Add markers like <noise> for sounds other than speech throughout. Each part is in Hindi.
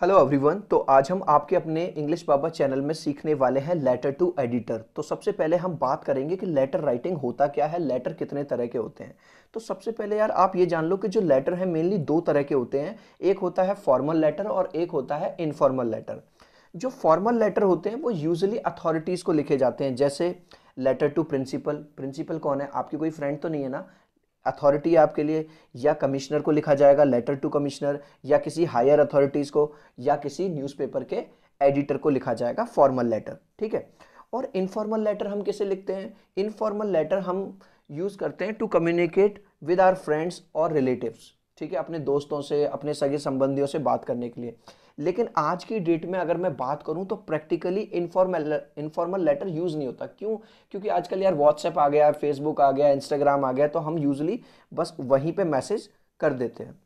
हेलो एवरीवन तो आज हम आपके अपने इंग्लिश बाबा चैनल में सीखने वाले हैं लेटर टू एडिटर तो सबसे पहले हम बात करेंगे कि लेटर राइटिंग होता क्या है लेटर कितने तरह के होते हैं। तो सबसे पहले यार आप ये जान लो कि जो लेटर है मेनली दो तरह के होते हैं। एक होता है फॉर्मल लेटर और एक होता है इनफॉर्मल लेटर जो फॉर्मल लेटर होते हैं, वो यूजली अथॉरिटीज़ को लिखे जाते हैं। जैसे लेटर टू प्रिंसिपल प्रिंसिपल कौन है? आपकी कोई फ्रेंड तो नहीं है ना? अथॉरिटी आपके लिए, या कमिश्नर को लिखा जाएगा लेटर टू कमिश्नर या किसी हायर अथॉरिटीज़ को, या किसी न्यूज़पेपर के एडिटर को लिखा जाएगा फॉर्मल लेटर ठीक है? और इनफॉर्मल लेटर हम कैसे लिखते हैं? इनफॉर्मल लेटर हम यूज़ करते हैं to communicate with our friends और रिलेटिव्स ठीक है? अपने दोस्तों से, अपने सगे संबंधियों से बात करने के लिए। लेकिन आज की डेट में अगर मैं बात करूँ तो practically informal informal letter use नहीं होता। क्यों? क्योंकि आजकल यार व्हाट्सएप आ गया फेसबुक आ गया इंस्टाग्राम आ गया तो हम यूजली बस वहीं पे मैसेज कर देते हैं।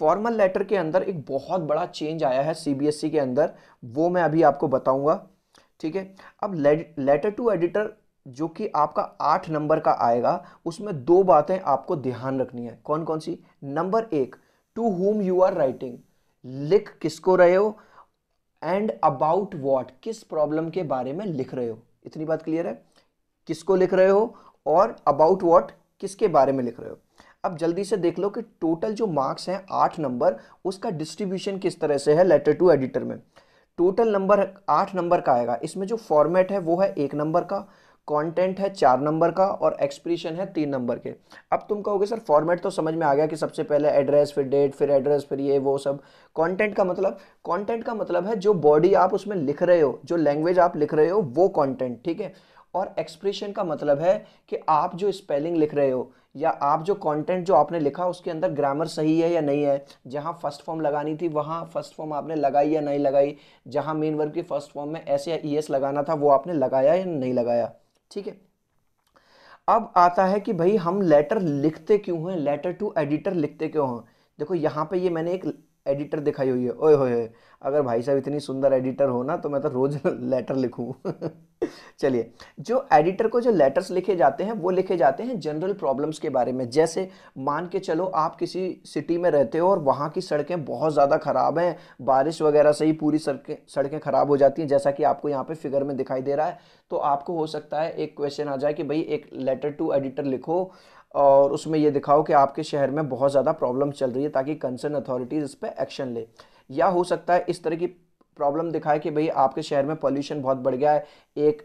फॉर्मल लेटर के अंदर एक बहुत बड़ा चेंज आया है सीबीएसई e के अंदर, वो मैं अभी आपको बताऊँगा, ठीक है? अब लेटर टू एडिटर जो कि आपका आठ नंबर का आएगा, उसमें दो बातें आपको ध्यान रखनी है। कौन कौन सी? नंबर एक to whom you are writing लिख किसको रहे हो? एंड अबाउट वॉट किस प्रॉब्लम के बारे में लिख रहे हो? इतनी बात क्लियर है? किसको लिख रहे हो? और अबाउट वॉट किसके बारे में लिख रहे हो? अब जल्दी से देख लो कि टोटल जो मार्क्स हैं, आठ नंबर उसका डिस्ट्रीब्यूशन किस तरह से है लेटर टू एडिटर में? टोटल नंबर आठ नंबर का आएगा। इसमें जो फॉर्मेट है, वो है एक नंबर का। कंटेंट है चार नंबर का और एक्सप्रेशन है तीन नंबर के। अब तुम कहोगे, सर फॉर्मेट तो समझ में आ गया कि सबसे पहले एड्रेस फिर डेट फिर एड्रेस फिर ये, वो सब। कंटेंट का मतलब कंटेंट का मतलब है जो बॉडी आप उसमें लिख रहे हो, जो लैंग्वेज आप लिख रहे हो, वो कंटेंट ठीक है? और एक्सप्रेशन का मतलब है कि आप जो स्पेलिंग लिख रहे हो या आप जो कंटेंट जो आपने लिखा, उसके अंदर ग्रामर सही है या नहीं है, जहाँ फ़र्स्ट फॉर्म लगानी थी, वहाँ फ़र्स्ट फॉर्म आपने लगाई या नहीं लगाई, जहाँ मेन वर्ग की फ़र्स्ट फॉर्म में ऐसे या ई एस लगाना था, वो आपने लगाया या नहीं लगाया। ठीक है? अब आता है कि भाई हम लेटर लिखते क्यों हैं? लेटर टू एडिटर लिखते क्यों हैं? देखो, यहाँ पे ये मैंने एक एडिटर दिखाई हुई है। ओए होए अगर भाई साहब इतनी सुंदर एडिटर हो ना तो मैं तो रोज <laughs> लेटर लिखूँ। <laughs> चलिए, जो एडिटर को जो लेटर्स लिखे जाते हैं, वो लिखे जाते हैं जनरल प्रॉब्लम्स के बारे में। जैसे, मान के चलो, आप किसी सिटी में रहते हो और वहाँ की सड़कें बहुत ज़्यादा ख़राब हैं, बारिश वगैरह से ही पूरी सड़कें सड़कें ख़राब हो जाती हैं, जैसा कि आपको यहाँ पे फिगर में दिखाई दे रहा है तो आपको हो सकता है एक क्वेश्चन आ जाए कि भाई एक लेटर टू एडिटर लिखो और उसमें ये दिखाओ कि आपके शहर में बहुत ज़्यादा प्रॉब्लम चल रही है ताकि कंसर्न अथॉरिटीज़ इस पर एक्शन ले। या हो सकता है इस तरह की प्रॉब्लम दिखाए कि भाई आपके शहर में पॉल्यूशन बहुत बढ़ गया है, एक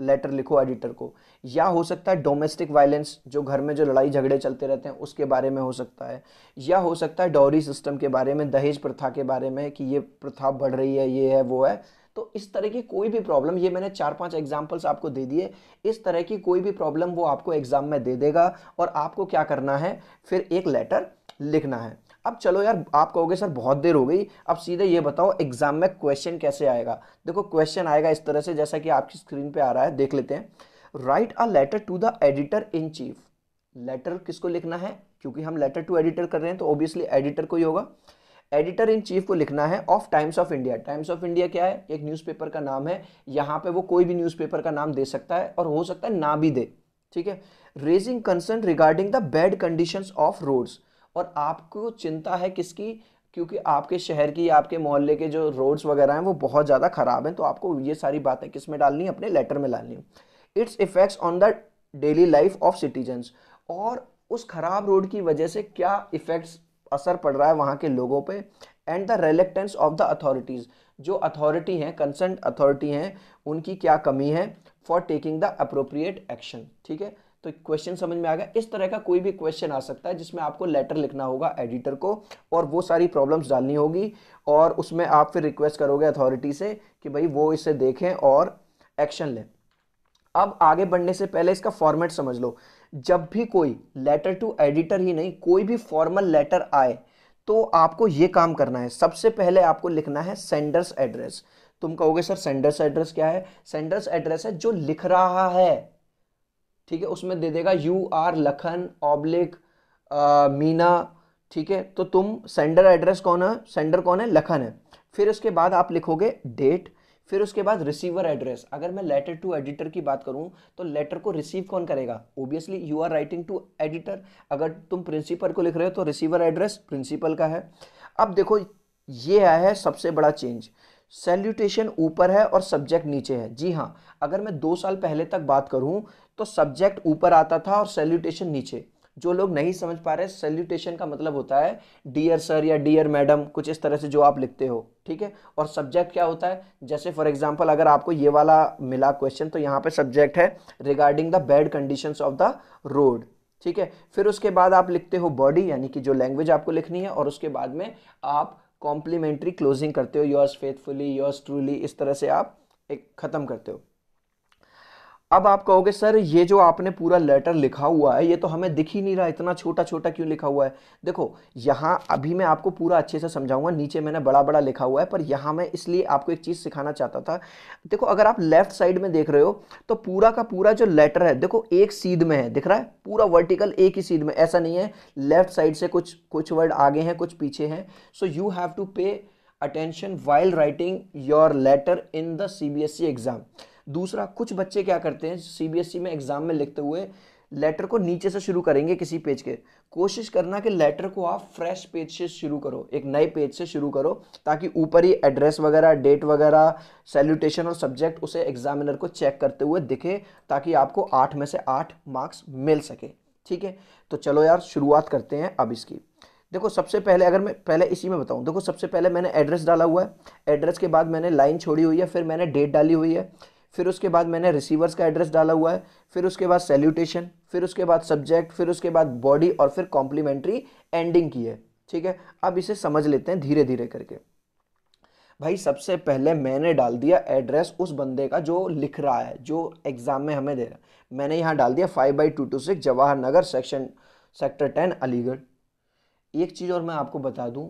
लेटर लिखो एडिटर को। या हो सकता है डोमेस्टिक वायलेंस जो घर में जो लड़ाई झगड़े चलते रहते हैं, उसके बारे में हो सकता है। या हो सकता है डॉरी सिस्टम के बारे में, दहेज प्रथा के बारे में कि ये प्रथा बढ़ रही है, ये है, वो है। तो इस तरह की कोई भी प्रॉब्लम ये मैंने चार पाँच एग्जाम्पल्स आपको दे दिए, इस तरह की कोई भी प्रॉब्लम वो आपको एग्ज़ाम में दे देगा और आपको क्या करना है? फिर एक लेटर लिखना है। अब चलो यार, आप कहोगे, सर, बहुत देर हो गई, अब सीधे ये बताओ एग्ज़ाम में क्वेश्चन कैसे आएगा? देखो क्वेश्चन आएगा इस तरह से, जैसा कि आपकी स्क्रीन पे आ रहा है, देख लेते हैं। Write a letter to the editor in chief letter किसको लिखना है? क्योंकि हम लेटर टू एडिटर कर रहे हैं तो ऑब्वियसली एडिटर को ही होगा। एडिटर इन चीफ को लिखना है of Times of India. Times of India क्या है? एक न्यूज़पेपर का नाम है। यहाँ पे वो कोई भी न्यूज़पेपर का नाम दे सकता है और हो सकता है ना भी दे। ठीक है? Raising concern regarding the bad condition of roads और आपको चिंता है किसकी? क्योंकि आपके शहर की, आपके मोहल्ले के जो रोड्स वगैरह हैं, वो बहुत ज़्यादा ख़राब हैं। तो आपको ये सारी बातें किसमें डालनी है? अपने लेटर में डालनी है। Its effects on the daily life of citizens और उस खराब रोड की वजह से क्या इफ़ेक्ट्स असर पड़ रहा है वहाँ के लोगों पे and the reluctance of the authorities जो अथॉरिटी हैं कंसर्न अथॉरिटी हैं, उनकी क्या कमी है? For taking the appropriate action ठीक है? तो क्वेश्चन समझ में आ गया। इस तरह का कोई भी क्वेश्चन आ सकता है जिसमें आपको लेटर लिखना होगा एडिटर को और वो सारी प्रॉब्लम्स डालनी होगी और उसमें आप फिर रिक्वेस्ट करोगे अथॉरिटी से कि भाई वो इसे देखें और एक्शन लें। अब आगे बढ़ने से पहले इसका फॉर्मेट समझ लो। जब भी कोई लेटर टू एडिटर ही नहीं, कोई भी फॉर्मल लेटर आए तो आपको ये काम करना है। सबसे पहले आपको लिखना है सेंडर्स एड्रेस तुम कहोगे, सर सेंडर्स एड्रेस क्या है? सेंडर्स एड्रेस है जो लिख रहा है। ठीक है, उसमें दे देगा you are Lakhan oblique Meena ठीक है तो तुम सेंडर एड्रेस कौन है? सेंडर कौन है? लखन है। फिर उसके बाद आप लिखोगे डेट फिर उसके बाद रिसीवर एड्रेस अगर मैं लेटर टू एडिटर की बात करूँ तो लेटर को रिसीव कौन करेगा? Obviously you are writing to editor अगर तुम प्रिंसिपल को लिख रहे हो तो रिसीवर एड्रेस प्रिंसिपल का है। अब देखो, ये आया है सबसे बड़ा चेंज सैल्यूटेशन ऊपर है और सब्जेक्ट नीचे है। जी हाँ अगर मैं दो साल पहले तक बात करूँ तो सब्जेक्ट ऊपर आता था और सैल्यूटेशन नीचे। जो लोग नहीं समझ पा रहे सैल्यूटेशन का मतलब होता है डियर सर या डियर मैडम कुछ इस तरह से जो आप लिखते हो, ठीक है? और सब्जेक्ट क्या होता है? जैसे फॉर एग्जांपल अगर आपको ये वाला मिला क्वेश्चन तो यहाँ पे सब्जेक्ट है regarding the bad condition of the road ठीक है? फिर उसके बाद आप लिखते हो बॉडी यानी कि जो लैंग्वेज आपको लिखनी है, और उसके बाद में आप कॉम्प्लीमेंट्री क्लोजिंग करते हो योर्स फेथफुली योर्स ट्रूली इस तरह से आप एक ख़त्म करते हो। अब आप कहोगे, सर, ये जो आपने पूरा लेटर लिखा हुआ है, ये तो हमें दिख ही नहीं रहा, इतना छोटा छोटा क्यों लिखा हुआ है? देखो, यहाँ अभी मैं आपको पूरा अच्छे से समझाऊँगा, नीचे मैंने बड़ा बड़ा लिखा हुआ है, पर यहाँ मैं इसलिए आपको एक चीज़ सिखाना चाहता था। देखो, अगर आप लेफ़्ट साइड में देख रहे हो तो पूरा का पूरा जो लेटर है, देखो, एक सीध में है, दिख रहा है? पूरा वर्टिकल एक ही सीध में, ऐसा नहीं है। लेफ़्ट साइड से कुछ कुछ वर्ड आगे हैं, कुछ पीछे हैं। So you have to pay attention while writing your letter in the C B S E exam दूसरा, कुछ बच्चे क्या करते हैं सीबीएसई e में एग्ज़ाम में लिखते हुए लेटर को नीचे से शुरू करेंगे किसी पेज के। कोशिश करना कि लेटर को आप फ्रेश पेज से शुरू करो, एक नए पेज से शुरू करो, ताकि ऊपर ही एड्रेस वगैरह डेट वगैरह सैल्यूटेशन और सब्जेक्ट उसे एग्जामिनर को चेक करते हुए दिखे, ताकि आपको आठ में से आठ मार्क्स मिल सके। ठीक है? तो चलो यार, शुरुआत करते हैं अब इसकी। देखो, सबसे पहले, अगर मैं, पहले इसी में बताऊँ। देखो, सबसे पहले मैंने एड्रेस डाला हुआ है। एड्रेस के बाद मैंने लाइन छोड़ी हुई है, फिर मैंने डेट डाली हुई है। फिर उसके बाद मैंने रिसीवर्स का एड्रेस डाला हुआ है, फिर उसके बाद सैल्यूटेशन फिर उसके बाद सब्जेक्ट फिर उसके बाद बॉडी और फिर कॉम्प्लीमेंट्री एंडिंग की है। ठीक है? अब इसे समझ लेते हैं धीरे धीरे करके। भाई, सबसे पहले मैंने डाल दिया एड्रेस उस बंदे का जो लिख रहा है, जो एग्ज़ाम में हमें दे रहा है। मैंने यहाँ डाल दिया five by two two six Jawahar Nagar section sector ten Aligarh. एक चीज़ और मैं आपको बता दूँ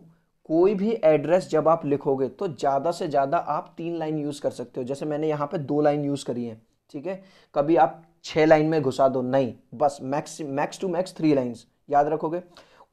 कोई भी एड्रेस जब आप लिखोगे तो ज़्यादा से ज़्यादा आप तीन लाइन यूज़ कर सकते हो। जैसे मैंने यहाँ पे दो लाइन यूज़ करी है, ठीक है? कभी आप छः लाइन में घुसा दो, नहीं, बस max max two max three lines याद रखोगे?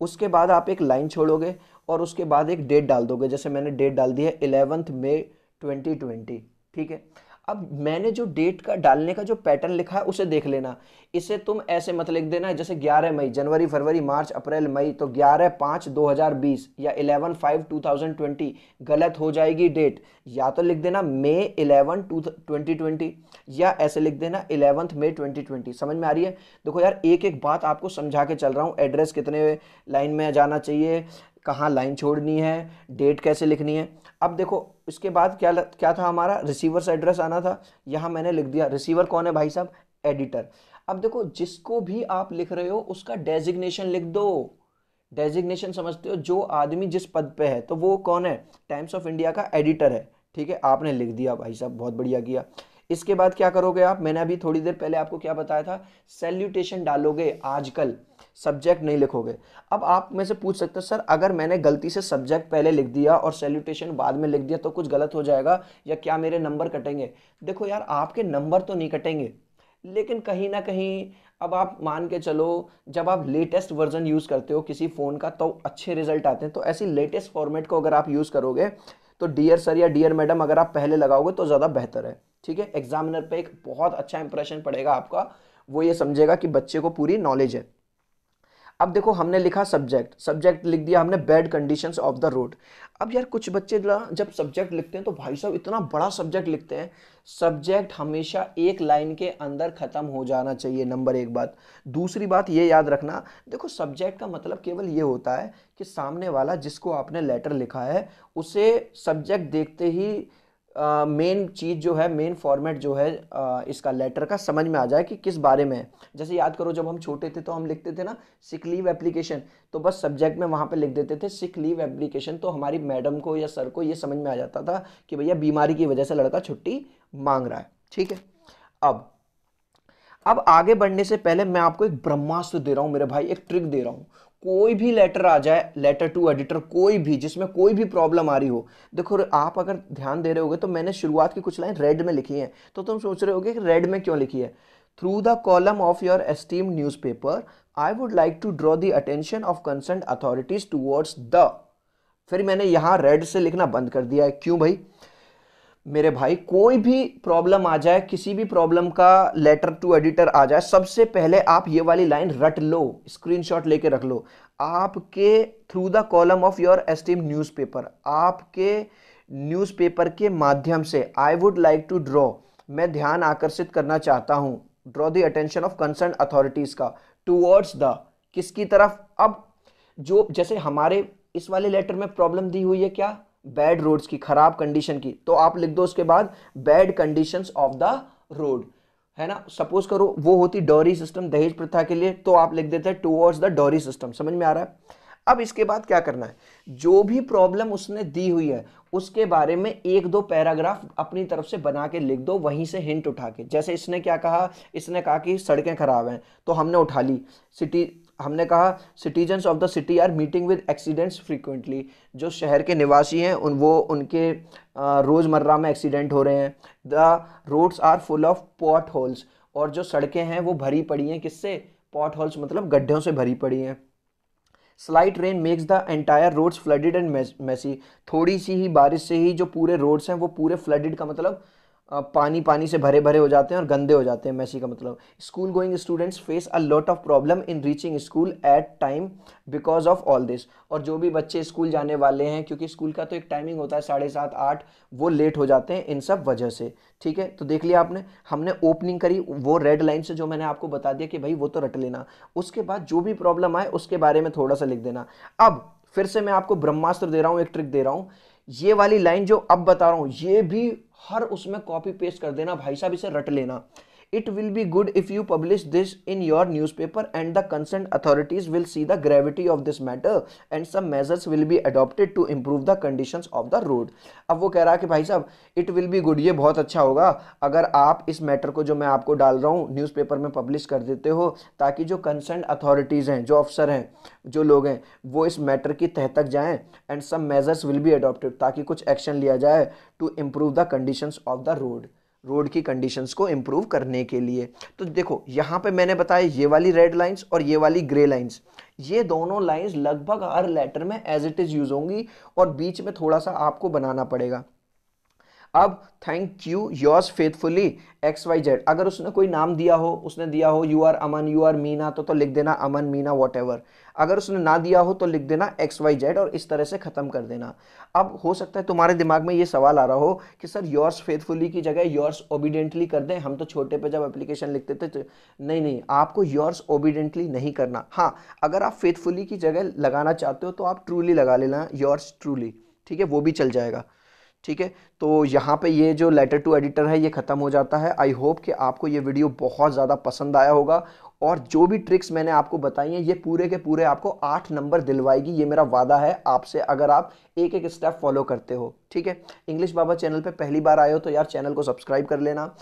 उसके बाद आप एक लाइन छोड़ोगे और उसके बाद एक डेट डाल दोगे। जैसे मैंने डेट डाल दी है इलेवंथ मे ट्वेंटी ट्वेंटी, ठीक है? अब मैंने जो डेट का डालने का जो पैटर्न लिखा है, उसे देख लेना। इसे तुम ऐसे मत लिख देना, जैसे 11 मई, जनवरी, फरवरी, मार्च, अप्रैल, मई तो 11 पाँच 2020 या 11 फाइव 2020 गलत हो जाएगी डेट या तो लिख देना मे 11 टू ट्वेंटी या ऐसे लिख देना इलेवंथ मे 2020 समझ में आ रही है? देखो यार, एक एक बात आपको समझा के चल रहा हूँ। एड्रेस कितने लाइन में जाना चाहिए कहाँ लाइन छोड़नी है डेट कैसे लिखनी है। अब देखो, इसके बाद क्या क्या था हमारा? रिसीवर से एड्रेस आना था। यहाँ मैंने लिख दिया रिसीवर कौन है भाई साहब? एडिटर अब देखो, जिसको भी आप लिख रहे हो, उसका डेजिग्नेशन लिख दो। डेजिग्नेशन समझते हो, जो आदमी जिस पद पे है तो वो कौन है? टाइम्स ऑफ़ इंडिया का एडिटर है। ठीक है, आपने लिख दिया भाई साहब, बहुत बढ़िया किया। इसके बाद क्या करोगे आप? मैंने अभी थोड़ी देर पहले आपको क्या बताया था? सैल्यूटेशन डालोगे आजकल। सब्जेक्ट नहीं लिखोगे। अब आप में से पूछ सकते हो, सर, अगर मैंने गलती से सब्जेक्ट पहले लिख दिया और सैल्यूटेशन बाद में लिख दिया तो कुछ गलत हो जाएगा या क्या मेरे नंबर कटेंगे? देखो यार, आपके नंबर तो नहीं कटेंगे, लेकिन कहीं ना कहीं अब आप मान के चलो, जब आप लेटेस्ट वर्जन यूज़ करते हो किसी फ़ोन का तो अच्छे रिज़ल्ट आते हैं। तो ऐसी लेटेस्ट फॉर्मेट को अगर आप यूज़ करोगे तो डियर सर या डियर मैडम अगर आप पहले लगाओगे तो ज़्यादा बेहतर है। ठीक है? एग्जामिनर पे एक बहुत अच्छा इंप्रेशन पड़ेगा आपका, वो ये समझेगा कि बच्चे को पूरी नॉलेज है। अब देखो, हमने लिखा सब्जेक्ट सब्जेक्ट लिख दिया, हमने bad conditions of the road अब यार, कुछ बच्चे जब सब्जेक्ट लिखते हैं तो भाई साहब, इतना बड़ा सब्जेक्ट लिखते हैं। सब्जेक्ट हमेशा एक लाइन के अंदर ख़त्म हो जाना चाहिए नंबर एक बात। दूसरी बात ये याद रखना, देखो सब्जेक्ट का मतलब केवल ये होता है कि सामने वाला जिसको आपने लेटर लिखा है, उसे सब्जेक्ट देखते ही मेन uh, चीज़ जो है मेन फॉर्मेट जो है आ, इसका लेटर का समझ में आ जाए कि किस बारे में है। जैसे याद करो जब हम छोटे थे तो हम लिखते थे ना सिक लीव एप्लीकेशन तो बस सब्जेक्ट में वहाँ पे लिख देते थे सिक लीव एप्लीकेशन तो हमारी मैडम को या सर को ये समझ में आ जाता था कि भैया बीमारी की वजह से लड़का छुट्टी मांग रहा है। ठीक है? अब अब आगे बढ़ने से पहले मैं आपको एक ब्रह्मास्त्र दे रहा हूँ मेरे भाई एक ट्रिक दे रहा हूँ। कोई भी लेटर आ जाए लेटर टू एडिटर कोई भी, जिसमें कोई भी प्रॉब्लम आ रही हो। देखो, आप अगर ध्यान दे रहे होगे तो मैंने शुरुआत की कुछ लाइन रेड में लिखी है। तो तुम सोच रहे होगे कि रेड में क्यों लिखी है? Through the column of your esteem newspaper I would like to draw the attention of concern authorities towards the फिर मैंने यहाँ रेड से लिखना बंद कर दिया है। क्यों भाई? मेरे भाई, कोई भी प्रॉब्लम आ जाए, किसी भी प्रॉब्लम का लेटर टू एडिटर आ जाए, सबसे पहले आप ये वाली लाइन रट लो स्क्रीनशॉट लेके रख लो। आपके through the column of your esteem newspaper आपके न्यूज़पेपर के माध्यम से I would like to draw मैं ध्यान आकर्षित करना चाहता हूँ draw the attention of concern authorities का टूवर्ड्स द किसकी तरफ़? अब, जो, जैसे हमारे, इस वाले लेटर में प्रॉब्लम दी हुई है क्या? बैड रोड्स की, खराब कंडीशन की तो आप लिख दो उसके बाद bad conditions of the road है ना? सपोज़ करो वो होती डोरी सिस्टम दहेज प्रथा के लिए तो आप लिख देते हैं टूवर्ड्स द डोरी सिस्टम समझ में आ रहा है? अब इसके बाद क्या करना है? जो भी प्रॉब्लम उसने दी हुई है, उसके बारे में एक दो पैराग्राफ अपनी तरफ़ से बना के लिख दो, वहीं से हिंट उठा के। जैसे इसने क्या कहा? इसने कहा कि सड़कें खराब हैं तो हमने उठा ली। सिटी हमने कहा citizens of the city are meeting with accidents frequently जो शहर के निवासी हैं, उन, वो उनके रोज़मर्रा में एक्सीडेंट हो रहे हैं। The roads are full of potholes और जो सड़कें हैं, वो भरी पड़ी हैं। किससे? पॉट होल्स मतलब गड्ढों से भरी पड़ी हैं। Slight rain makes the entire roads flooded and messy थोड़ी सी ही बारिश से ही जो पूरे रोड्स हैं, वो पूरे फ्लडेड का मतलब पानी पानी से भरे भरे हो जाते हैं और गंदे हो जाते हैं, मैसी का मतलब। School going students face a lot of problem in reaching school at time because of all this और जो भी बच्चे स्कूल जाने वाले हैं, क्योंकि स्कूल का तो एक टाइमिंग होता है, साढ़े सात, आठ, वो लेट हो जाते हैं इन सब वजह से। ठीक है? तो देख लिया आपने, हमने ओपनिंग करी, वो रेड लाइन से जो मैंने आपको बता दिया कि भाई वो तो रट लेना। उसके बाद जो भी प्रॉब्लम आए, उसके बारे में थोड़ा सा लिख देना। अब, फिर से मैं आपको ब्रह्मास्त्र दे रहा हूँ, एक ट्रिक दे रहा हूँ। ये वाली लाइन जो अब बता रहा हूँ, ये भी हर उसमें कॉपी पेस्ट कर देना, भाई साहब इसे रट लेना। It will be good if you publish this in your newspaper and the concern authorities will see the gravity of this matter and some measures will be adopted to improve the condition of the road अब वो कह रहा है कि भाई साहब इट विल बी गुड ये बहुत अच्छा होगा। अगर आप इस मैटर को जो मैं आपको डाल रहा हूँ न्यूज़ पेपर में पब्लिश कर देते हो, ताकि जो कंसर्न अथॉरिटीज़ हैं, जो अफसर हैं, जो लोग हैं, वो इस मैटर की तह तक जाएँ and some measures will be adopted ताकि कुछ एक्शन लिया जाए to improve the condition of the road road की कंडीशंस को इम्प्रूव करने के लिए। तो देखो, यहाँ पे मैंने बताया ये वाली रेड लाइंस और ये वाली ग्रे लाइंस ये दोनों लाइंस लगभग हर लेटर में एज इट इज़ यूज़ होंगी और बीच में थोड़ा सा आपको बनाना पड़ेगा। अब thank you yours faithfully X Y Z अगर उसने कोई नाम दिया हो, उसने दिया हो you are Aman you are Meena तो तो लिख देना अमन मीना वॉट अगर उसने ना दिया हो तो लिख देना एक्स वाई जेड और इस तरह से ख़त्म कर देना। अब हो सकता है तुम्हारे दिमाग में ये सवाल आ रहा हो कि सर योर्स फेथफुली की जगह योर्स ओबिडेंटली कर दें। हम तो छोटे पे जब एप्लीकेशन लिखते थे तो नहीं नहीं, आपको योर्स ओबिडेंटली नहीं करना। हाँ अगर आप फेथफुली की जगह लगाना चाहते हो तो आप ट्रूली लगा लेना योर्स ट्रूली ठीक है, वो भी चल जाएगा। ठीक है तो यहाँ पे ये जो लेटर टू एडिटर है, ये ख़त्म हो जाता है। आई होप कि आपको ये वीडियो बहुत ज़्यादा पसंद आया होगा और जो भी ट्रिक्स मैंने आपको बताई हैं, ये पूरे के पूरे आपको आठ नंबर दिलवाएगी, ये मेरा वादा है आपसे, अगर आप एक एक स्टेप फॉलो करते हो, ठीक है? इंग्लिश बाबा चैनल पे पहली बार आए हो तो यार चैनल को सब्सक्राइब कर लेना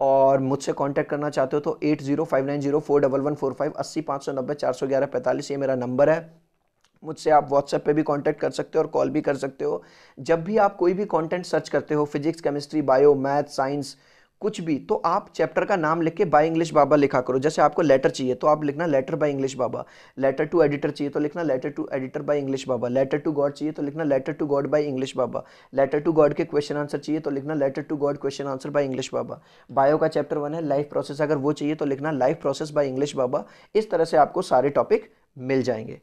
और मुझसे कांटेक्ट करना चाहते हो तो eight zero five nine zero four double one four five अस्सी पाँच सौ नब्बे चार सौ ग्यारह पैंतालीस ये मेरा नंबर है। मुझसे आप व्हाट्सएप पे भी कांटेक्ट कर सकते हो और कॉल भी कर सकते हो। जब भी आप कोई भी कंटेंट सर्च करते हो physics chemistry bio math science कुछ भी तो आप चैप्टर का नाम लिख के बाय इंग्लिश बाबा लिखा करो। जैसे आपको लेटर चाहिए तो आप लिखना letter by English Baba. Letter to editor चाहिए तो लिखना letter to editor by English Baba. Letter to God चाहिए तो लिखना letter to God by English Baba. Letter to God के क्वेश्चन आंसर चाहिए तो लिखना letter to God question answer by English Baba. Bio का चैप्टर वन है लाइफ प्रोसेस अगर वो चाहिए तो लिखना life process by English Baba. इस तरह से आपको सारे टॉपिक मिल जाएँगे।